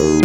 Oh,